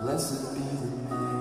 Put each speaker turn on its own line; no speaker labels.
Blessed be the name.